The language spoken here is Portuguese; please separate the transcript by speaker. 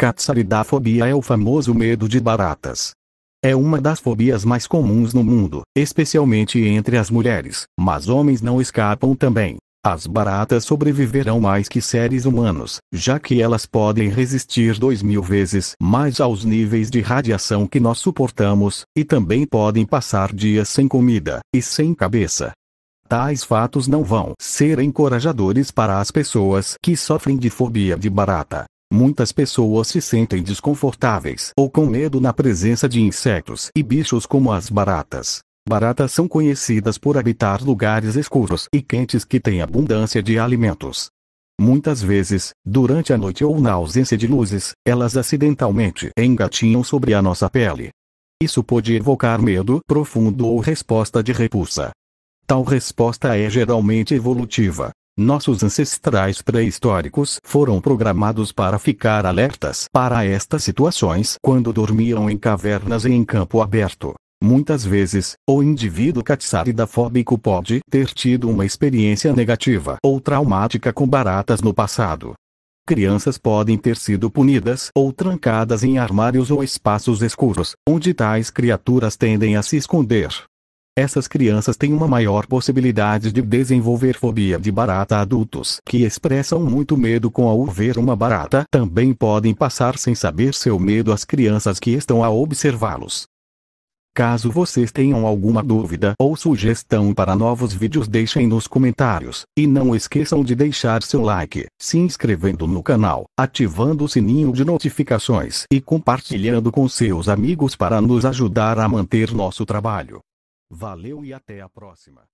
Speaker 1: Catsaridafobia é o famoso medo de baratas. É uma das fobias mais comuns no mundo, especialmente entre as mulheres, mas homens não escapam também. As baratas sobreviverão mais que seres humanos, já que elas podem resistir dois mil vezes mais aos níveis de radiação que nós suportamos, e também podem passar dias sem comida e sem cabeça. Tais fatos não vão ser encorajadores para as pessoas que sofrem de fobia de barata. Muitas pessoas se sentem desconfortáveis ou com medo na presença de insetos e bichos como as baratas. Baratas são conhecidas por habitar lugares escuros e quentes que têm abundância de alimentos. Muitas vezes, durante a noite ou na ausência de luzes, elas acidentalmente engatinham sobre a nossa pele. Isso pode evocar medo profundo ou resposta de repulsa. Tal resposta é geralmente evolutiva, nossos ancestrais pré-históricos foram programados para ficar alertas para estas situações quando dormiam em cavernas e em campo aberto. Muitas vezes, o indivíduo catsaridafóbico pode ter tido uma experiência negativa ou traumática com baratas no passado. Crianças podem ter sido punidas ou trancadas em armários ou espaços escuros, onde tais criaturas tendem a se esconder. Essas crianças têm uma maior possibilidade de desenvolver fobia de barata. Adultos que expressam muito medo com ao ver uma barata também podem passar sem saber seu medo às crianças que estão a observá-los. Caso vocês tenham alguma dúvida ou sugestão para novos vídeos deixem nos comentários, e não esqueçam de deixar seu like, se inscrevendo no canal, ativando o sininho de notificações e compartilhando com seus amigos para nos ajudar a manter nosso trabalho. Valeu e até a próxima.